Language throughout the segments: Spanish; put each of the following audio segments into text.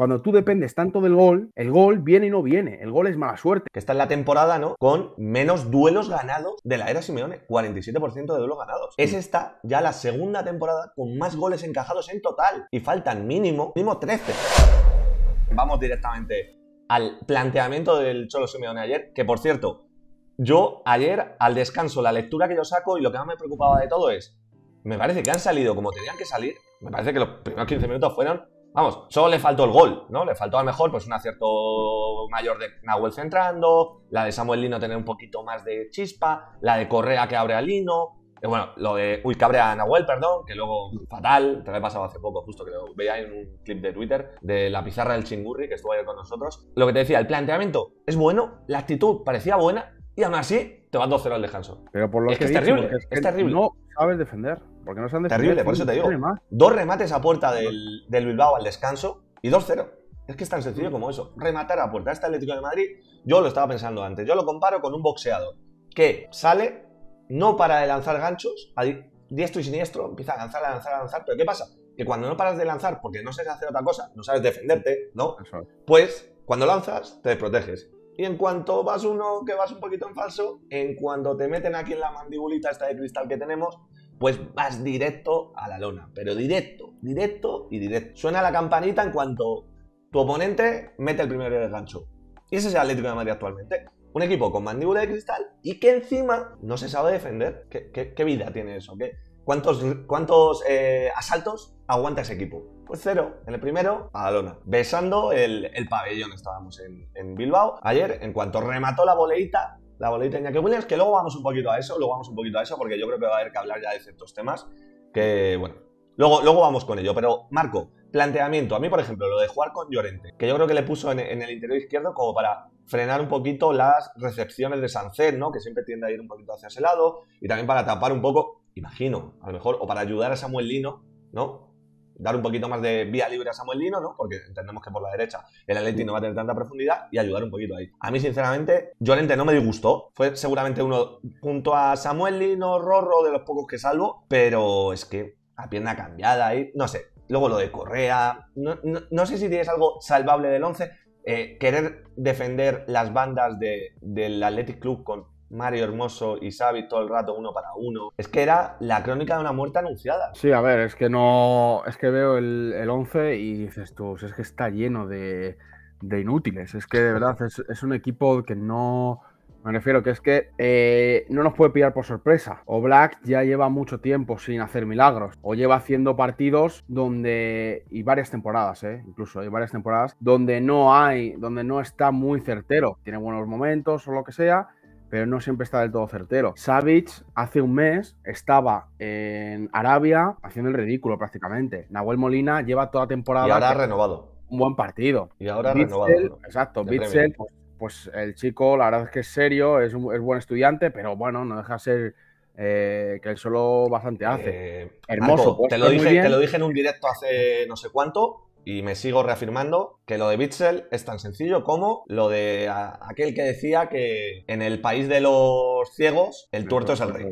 cuando tú dependes tanto del gol, el gol viene y no viene. El gol es mala suerte. Que está en la temporada, ¿no? Con menos duelos ganados de la era Simeone. 47% de duelos ganados. Es esta ya la segunda temporada con más goles encajados en total. Y faltan mínimo, mínimo 13. Vamos directamente al planteamiento del Cholo Simeone ayer. Que por cierto, yo ayer al descanso, la lectura que yo saco y lo que más me preocupaba de todo es. Me parece que han salido como tenían que salir. Me parece que los primeros 15 minutos fueron Vamos, solo le faltó el gol, ¿no? Le faltó a lo mejor pues un acierto mayor de Nahuel centrando, la de Samuel Lino tener un poquito más de chispa, la de Correa que abre a Lino, y bueno, lo de. Uy, que abre a Nahuel, perdón, que luego fatal, te lo he pasado hace poco, justo que lo veía en un clip de Twitter de la pizarra del Chingurri que estuvo ayer con nosotros. Lo que te decía, el planteamiento es bueno, la actitud parecía buena, y aún así te vas 2-0 al descanso. Pero por lo es que, es he dicho, terrible, porque es terrible. No sabes defender. Porque no se han. Terrible, por eso te digo. Dos remates a puerta del, del Bilbao al descanso y 2-0. Es que es tan sencillo como eso. Rematar a puerta. Este Atlético de Madrid, yo lo estaba pensando antes. Yo lo comparo con un boxeador que sale, no para de lanzar ganchos, a di- diestro y siniestro, empieza a lanzar, a lanzar, a lanzar. Pero ¿qué pasa? Que cuando no paras de lanzar porque no sabes hacer otra cosa, no sabes defenderte, ¿no? Eso. Pues cuando lanzas, te desproteges. Y en cuanto vas uno que vas un poquito en falso, en cuanto te meten aquí en la mandibulita esta de cristal que tenemos, pues vas directo a la lona. Pero directo, directo y directo. Suena la campanita en cuanto tu oponente mete el primer gancho. Y ese es el Atlético de Madrid actualmente. Un equipo con mandíbula de cristal y que encima no se sabe defender. ¿Qué, qué- qué vida tiene eso? ¿Qué- ¿Cuántos, cuántos eh, asaltos aguanta ese equipo? Pues cero. En el primero, a la lona. Besando el, el pabellón estábamos en, en Bilbao. Ayer, en cuanto remató la boleita, la boleita de Iñaki Williams, que luego vamos un poquito a eso, luego vamos un poquito a eso, porque yo creo que va a haber que hablar ya de ciertos temas que, bueno, luego, luego vamos con ello. Pero, Marco, planteamiento. A mí, por ejemplo, lo de jugar con Llorente, que yo creo que le puso en, en el interior izquierdo como para frenar un poquito las recepciones de Sancet, ¿no? Que siempre tiende a ir un poquito hacia ese lado, y también para tapar un poco, imagino, a lo mejor, o para ayudar a Samuel Lino, ¿no? Dar un poquito más de vía libre a Samuel Lino, ¿no? Porque entendemos que por la derecha el Atleti no va a tener tanta profundidad y ayudar un poquito ahí. A mí, sinceramente, Llorente no me disgustó. Fue seguramente uno junto a Samuel Lino, Rorro, de los pocos que salvo, pero es que a pierna cambiada ahí, no sé. Luego lo de Correa, no, no- no sé si tienes algo salvable del 11. Eh, querer defender las bandas de- del Athletic Club con Mario Hermoso y Xavi todo el rato uno para uno. Es que era la crónica de una muerte anunciada. Sí, a ver, es que no. Es que veo el, el 11 y dices tú, es que está lleno de, de inútiles. Es que de verdad es, es un equipo que no. Me refiero que es que eh, no nos puede pillar por sorpresa. O Black ya lleva mucho tiempo sin hacer milagros. O lleva haciendo partidos donde. Y varias temporadas, ¿eh? Incluso hay varias temporadas donde no hay. Donde no está muy certero. Tiene buenos momentos o lo que sea pero no siempre está del todo certero. Savic hace un mes estaba en Arabia haciendo el ridículo prácticamente. Nahuel Molina lleva toda temporada Y ahora ha renovado. un buen partido. Y ahora ha Bitzel, renovado. ¿no? Exacto, Bitzel, pues, pues el chico, la verdad es que es serio, es, un- es buen estudiante, pero bueno, no deja de ser eh, que él solo bastante hace. Eh, Hermoso, Marco, pues, te, lo dije, te lo dije en un directo hace no sé cuánto y me sigo reafirmando que lo de Bitzel es tan sencillo como lo de aquel que decía que en el país de los ciegos el tuerto es el rey.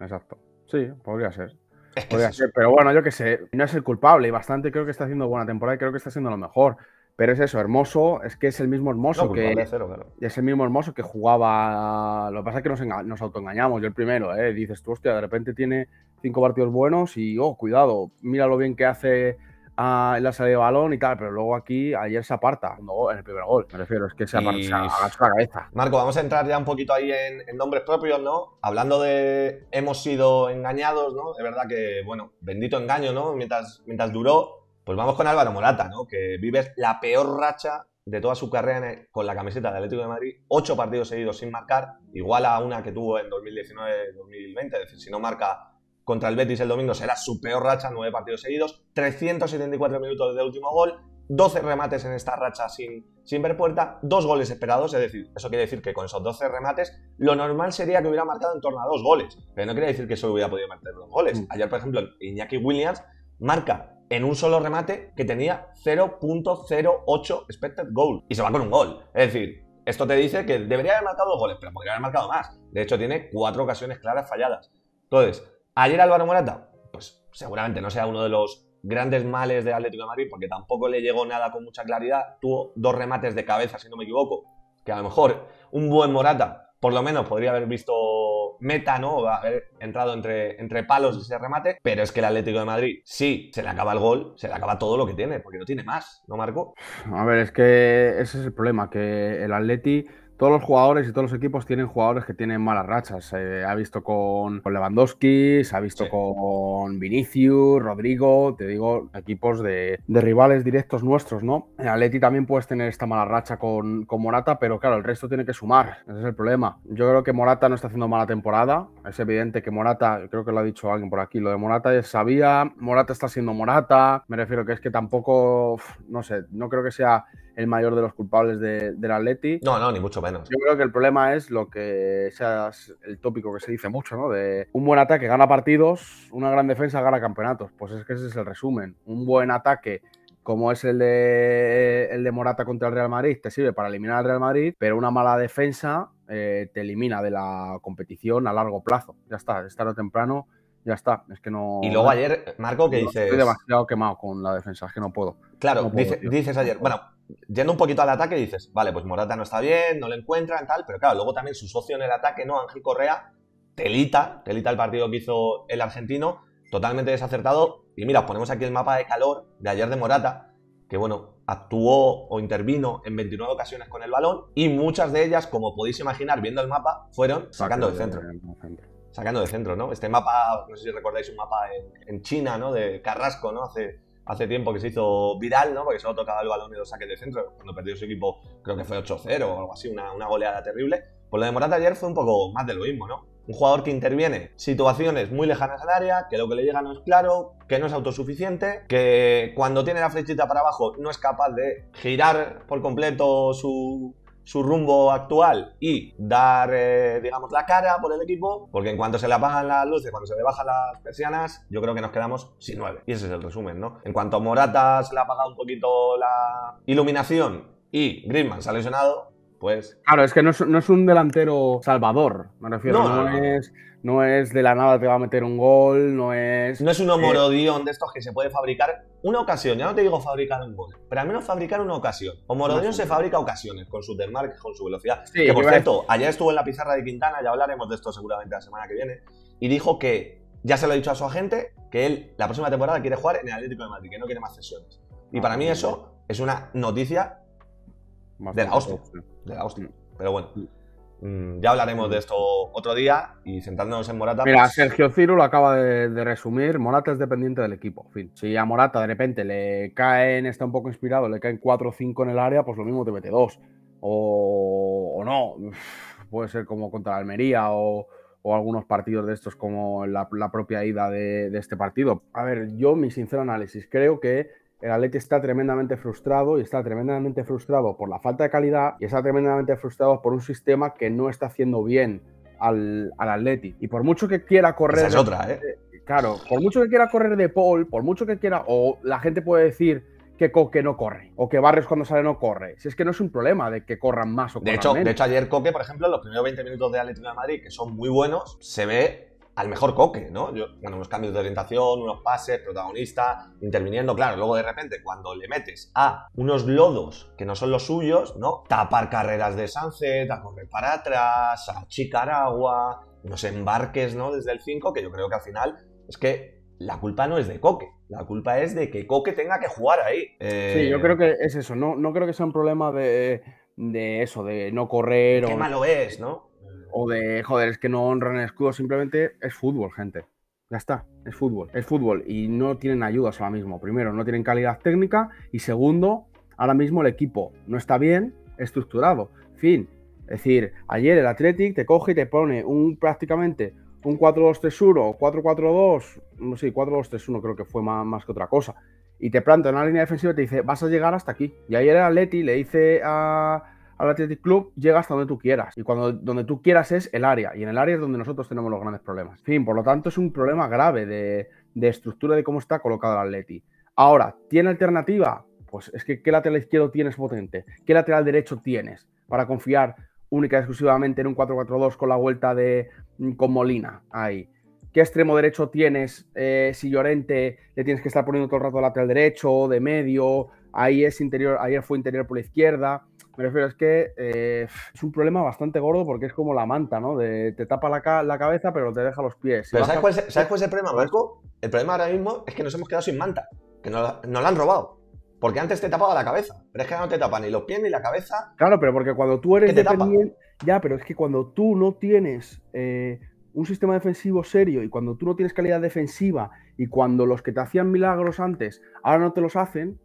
Exacto. Sí, podría ser. Es que Podría ser, pero bueno, yo qué sé, no es el culpable y bastante creo que está haciendo buena temporada y creo que está haciendo lo mejor. Pero es eso, hermoso, es que es el mismo hermoso No, que, cero, claro. Es el mismo hermoso que jugaba. Lo que pasa es que nos, enga- nos autoengañamos. Yo el primero, ¿eh? Dices tú, hostia, de repente tiene cinco partidos buenos y, oh, cuidado, mira lo bien que hace ah, en la salida de balón y tal. Pero luego aquí, ayer se aparta gol, en el primer gol. Me refiero, es que se aparta, Y- se agacha la cabeza. Marco, vamos a entrar ya un poquito ahí en, en nombres propios, ¿no? Hablando de hemos sido engañados, ¿no? Es verdad que, bueno, bendito engaño, ¿no? Mientras, mientras duró, pues vamos con Álvaro Morata, ¿no? Que vive la peor racha de toda su carrera el- con la camiseta del Atlético de Madrid. Ocho partidos seguidos sin marcar, igual a una que tuvo en 2019-2020. Es decir, si no marca contra el Betis el domingo, será su peor racha, nueve partidos seguidos. 374 minutos de último gol. 12 remates en esta racha sin, sin ver puerta, dos goles esperados, es decir, eso quiere decir que con esos 12 remates, lo normal sería que hubiera marcado en torno a dos goles, pero no quiere decir que solo hubiera podido meter dos goles. Mm. Ayer, por ejemplo, Iñaki Williams marca en un solo remate que tenía 0.08 expected goal y se va con un gol. Es decir, esto te dice que debería haber marcado dos goles, pero podría haber marcado más. De hecho, tiene cuatro ocasiones claras falladas. Entonces, ayer Álvaro Morata, pues seguramente no sea uno de los grandes males de Atlético de Madrid, porque tampoco le llegó nada con mucha claridad. Tuvo dos remates de cabeza, si no me equivoco, que a lo mejor un buen Morata, por lo menos, podría haber visto meta, ¿no? Haber entrado entre, entre palos ese remate, pero es que el Atlético de Madrid, sí, se le acaba el gol, se le acaba todo lo que tiene, porque no tiene más, ¿no, Marco? A ver, es que ese es el problema, que el Atleti todos los jugadores y todos los equipos tienen jugadores que tienen malas rachas. Se ha visto con, Lewandowski, se ha visto con Vinicius, Rodrigo, te digo, equipos de, rivales directos nuestros, ¿no? En Atleti también puedes tener esta mala racha con, con, Morata, pero claro, el resto tiene que sumar. Ese es el problema. Yo creo que Morata no está haciendo mala temporada. Es evidente que Morata, creo que lo ha dicho alguien por aquí, lo de Morata ya sabía. Morata está siendo Morata. Me refiero que es que tampoco, no sé, no creo que sea el mayor de los culpables de, del Atleti. No, no, ni mucho menos. Yo creo que el problema es lo que sea el tópico que se dice mucho, ¿no? De un buen ataque gana partidos, una gran defensa gana campeonatos. Pues es que ese es el resumen. Un buen ataque como es el de, el de Morata contra el Real Madrid, te sirve para eliminar al Real Madrid, pero una mala defensa eh, te elimina de la competición a largo plazo. Ya está, es tarde o temprano, ya está. Es que no. Y luego ayer, Marco, que dices. Estoy demasiado quemado con la defensa, es que no puedo. Claro, dices ayer, bueno, yendo un poquito al ataque, dices, vale, pues Morata no está bien, no le encuentran, tal, pero claro, luego también su socio en el ataque, ¿no? Ángel Correa, telita, telita el partido que hizo el argentino, totalmente desacertado. Y mira, ponemos aquí el mapa de calor de ayer de Morata, que bueno, actuó o intervino en 29 ocasiones con el balón y muchas de ellas, como podéis imaginar viendo el mapa, fueron sacando de centro. Sacando de centro, ¿no? Este mapa, no sé si recordáis un mapa en, en China, ¿no? De Carrasco, ¿no? Hace hace tiempo que se hizo viral, ¿no? Porque solo tocaba el balón y los saques de centro. Cuando perdió su equipo, creo que fue 8-0 o algo así, una, goleada terrible. Pues lo de Morata ayer fue un poco más de lo mismo, ¿no? Un jugador que interviene situaciones muy lejanas al área, que lo que le llega no es claro, que no es autosuficiente, que cuando tiene la flechita para abajo no es capaz de girar por completo su, su rumbo actual y dar, eh, digamos, la cara por el equipo, porque en cuanto se le apagan las luces, cuando se le bajan las persianas, yo creo que nos quedamos sin nueve. Y ese es el resumen, ¿no? En cuanto a Morata se le ha apagado un poquito la iluminación y Griezmann se ha lesionado, pues... Claro, es que no es, un delantero salvador, me refiero. No, es no es de la nada te va a meter un gol, no es. No es un homorodión de estos que se puede fabricar una ocasión. Ya no te digo fabricar un gol, pero al menos fabricar una ocasión. Homorodión se fabrica ocasiones con su desmarque, con su velocidad. que por cierto, ayer estuvo en la pizarra de Quintana, ya hablaremos de esto seguramente la semana que viene, y dijo que ya se lo ha dicho a su agente que él la próxima temporada quiere jugar en el Atlético de Madrid, que no quiere más sesiones. Y para mí eso es una noticia de la hostia. De la hostia. Pero bueno. Mm, ya hablaremos de esto otro día y centrándonos en Morata. Mira, pues Sergio Ciro lo acaba de, resumir. Morata es dependiente del equipo. fin, si a Morata de repente le caen, está un poco inspirado, le caen 4 o 5 en el área, pues lo mismo te mete 2. O, no. Puede ser como contra la Almería o, algunos partidos de estos como la, propia ida de, de este partido. A ver, yo mi sincero análisis, creo que el Atleti está tremendamente frustrado y está tremendamente frustrado por la falta de calidad y está tremendamente frustrado por un sistema que no está haciendo bien al, al Atleti. Y por mucho que quiera correr... Esa es otra, ¿eh? Claro, por mucho que quiera correr de Paul, por mucho que quiera... O la gente puede decir que Coque no corre o que Barrios cuando sale no corre. Si es que no es un problema de que corran más o de hecho, De hecho, ayer Coque, por ejemplo, en los primeros 20 minutos de Atlético de Madrid, que son muy buenos, se ve al mejor coque, ¿no? Yo, bueno, unos cambios de orientación, unos pases, protagonista, interviniendo, claro, luego de repente cuando le metes a unos lodos que no son los suyos, ¿no? Tapar carreras de Sunset, a correr para atrás, a chicar agua, unos embarques, ¿no? Desde el 5, que yo creo que al final es que la culpa no es de Coque, la culpa es de que Coque tenga que jugar ahí. Sí, yo creo que es eso, no, no creo que sea un problema de, de eso, de no correr. Qué malo es, ¿no? O de, joder, es que no honran el escudo, simplemente es fútbol, gente. Ya está, es fútbol, es fútbol y no tienen ayudas ahora mismo. Primero, no tienen calidad técnica y segundo, ahora mismo el equipo no está bien estructurado. Fin, es decir, ayer el Athletic te coge y te pone un prácticamente un 4-2-3-1 4-4-2, no sé, 4-2-3-1 creo que fue más, más, que otra cosa. Y te planta en una línea defensiva y te dice, vas a llegar hasta aquí. Y ayer el Atleti le dice a, al Athletic Club llega hasta donde tú quieras. Y cuando donde tú quieras es el área. Y en el área es donde nosotros tenemos los grandes problemas. En fin, por lo tanto, es un problema grave de, estructura de cómo está colocado el Atleti. Ahora, ¿tiene alternativa? Pues es que ¿qué lateral izquierdo tienes potente? ¿Qué lateral derecho tienes para confiar única y exclusivamente en un 4-4-2 con la vuelta de con Molina ahí? qué extremo derecho tienes, eh, si Llorente le tienes que estar poniendo todo el rato lateral derecho, de medio, ahí es interior, ayer fue interior por la izquierda. Me refiero, es que eh, es un problema bastante gordo porque es como la manta, ¿no? De, te tapa la, la, cabeza pero te deja los pies. pero ¿sabes, cuál es, ¿sabes, cuál es, el problema, Marco? El problema ahora mismo es que nos hemos quedado sin manta, que nos, nos la han robado. Porque antes te tapaba la cabeza, pero es que no te tapa ni los pies ni la cabeza. Claro, pero porque cuando tú eres dependiente. Ya, pero es que cuando tú no tienes eh, un sistema defensivo serio y cuando tú no tienes calidad defensiva y cuando los que te hacían milagros antes ahora no te los hacen,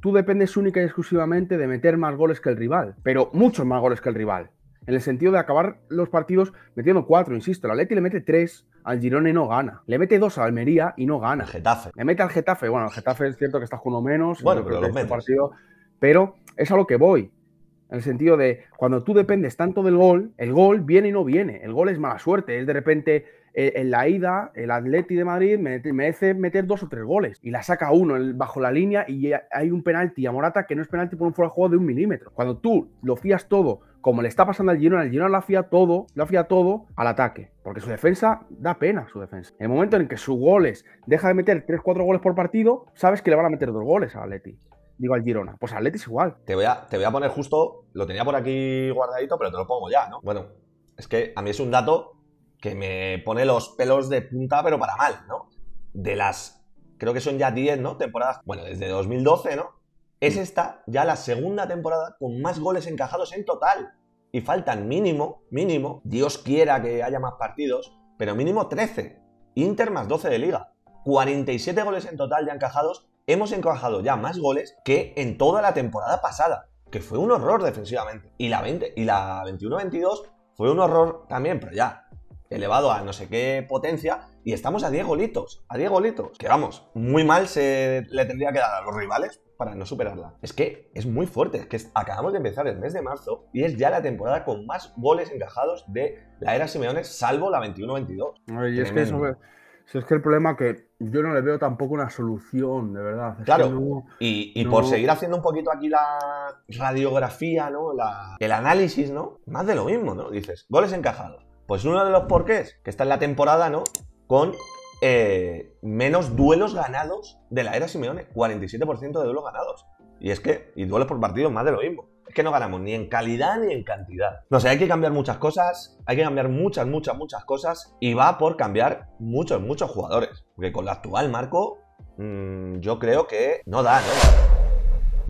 tú dependes única y exclusivamente de meter más goles que el rival, pero muchos más goles que el rival. En el sentido de acabar los partidos metiendo cuatro, insisto. El Atleti le mete tres al Girona y no gana. Le mete dos a Almería y no gana. Getafe. Le mete al Getafe. Bueno, el Getafe es cierto que está con uno menos. Bueno, pero este partido, Pero es a lo que voy. En el sentido de cuando tú dependes tanto del gol, el gol viene y no viene. El gol es mala suerte. Es de repente eh, en la ida, el Atleti de Madrid merece meter dos o tres goles y la saca uno bajo la línea y hay un penalti a Morata que no es penalti por un fuera de juego de un milímetro. Cuando tú lo fías todo, como le está pasando al Girona, el Girona lo fía todo, lo fía todo al ataque, porque su defensa da pena, su defensa. En el momento en que sus goles deja de meter 3-4 goles por partido, sabes que le van a meter dos goles a Atleti digo al Girona. Pues Atleti es igual. Te voy, a, te voy a poner justo, lo tenía por aquí guardadito, pero te lo pongo ya, ¿no? Bueno, es que a mí es un dato que me pone los pelos de punta, pero para mal, ¿no? De las, creo que son ya 10, ¿no? Temporadas, bueno, desde 2012, ¿no? Es esta ya la segunda temporada con más goles encajados en total. Y faltan mínimo, mínimo, Dios quiera que haya más partidos, pero mínimo 13. Inter más 12 de liga. 47 goles en total ya encajados. Hemos encajado ya más goles que en toda la temporada pasada, que fue un horror defensivamente. Y la 20 y la 21-22 fue un horror también, pero ya elevado a no sé qué potencia y estamos a 10 golitos, a 10 golitos. Que vamos, muy mal se le tendría que dar a los rivales para no superarla. Es que es muy fuerte, es que acabamos de empezar el mes de marzo y es ya la temporada con más goles encajados de la era Simeone, salvo la 21-22. Y es que eso, es que el problema que yo no le veo tampoco una solución, de verdad. claro, y, por seguir haciendo un poquito aquí la radiografía, ¿no? el análisis, ¿no? Más de lo mismo, ¿no? Dices, goles encajados pues uno de los porqués, que está en la temporada, ¿no? Con eh, menos duelos ganados de la era Simeone. 47% de duelos ganados. Y es que, y duelos por partido, más de lo mismo. Es que no ganamos ni en calidad ni en cantidad. No sé, hay que cambiar muchas cosas, hay que cambiar muchas, muchas, muchas cosas. Y va por cambiar muchos, muchos jugadores. Porque con la actual Marco, mm, yo creo que no da, ¿no?